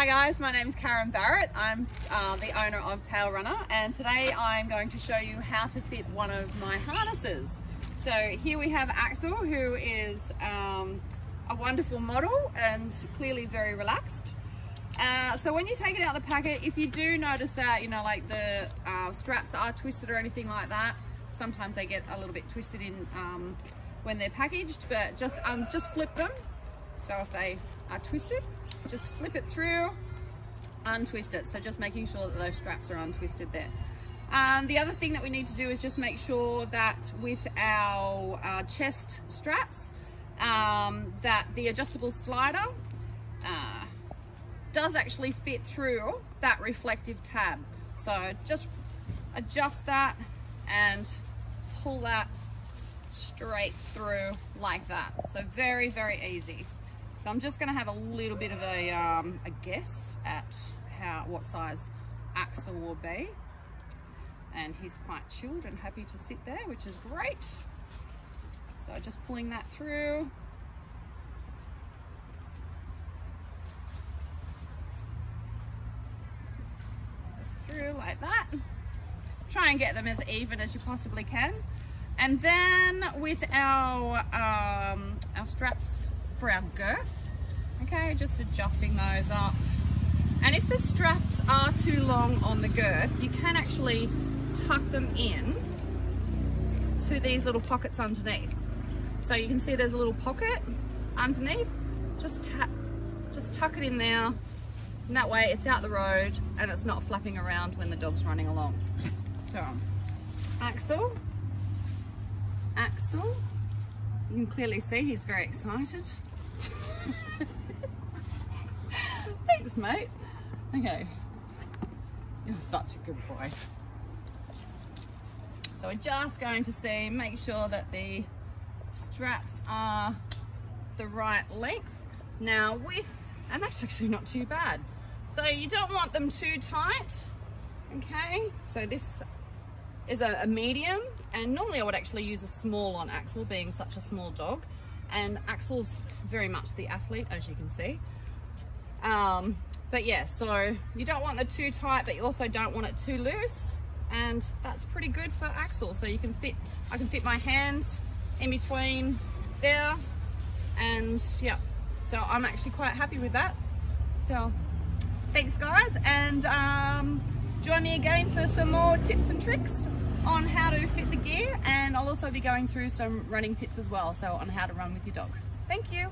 Hi guys, my name is Karen Barrett. I'm uh, the owner of Tail Runner and today I'm going to show you how to fit one of my harnesses. So here we have Axel who is um, a wonderful model and clearly very relaxed. Uh, so when you take it out of the packet, if you do notice that, you know, like the uh, straps are twisted or anything like that, sometimes they get a little bit twisted in um, when they're packaged, but just, um, just flip them. So if they are twisted, just flip it through, untwist it. So just making sure that those straps are untwisted there. Um, the other thing that we need to do is just make sure that with our uh, chest straps, um, that the adjustable slider uh, does actually fit through that reflective tab. So just adjust that and pull that straight through like that. So very, very easy. So I'm just gonna have a little bit of a, um, a guess at how what size Axel will be. And he's quite chilled and happy to sit there, which is great. So just pulling that through. Through like that. Try and get them as even as you possibly can. And then with our, um, our straps for our girth. Okay, just adjusting those up. And if the straps are too long on the girth, you can actually tuck them in to these little pockets underneath. So you can see there's a little pocket underneath. Just just tuck it in there. And that way it's out the road and it's not flapping around when the dog's running along. So, um, Axel, Axel, you can clearly see he's very excited. Thanks, mate. Okay. You're such a good boy. So we're just going to see, make sure that the straps are the right length. Now with, and that's actually not too bad. So you don't want them too tight, okay? So this is a, a medium, and normally I would actually use a small on Axel, being such a small dog and Axel's very much the athlete as you can see. Um, but yeah so you don't want it too tight but you also don't want it too loose. And that's pretty good for Axel. So you can fit I can fit my hands in between there. And yeah so I'm actually quite happy with that. So thanks guys. And um, join me again for some more tips and tricks on how to fit the gear also be going through some running tips as well, so on how to run with your dog. Thank you.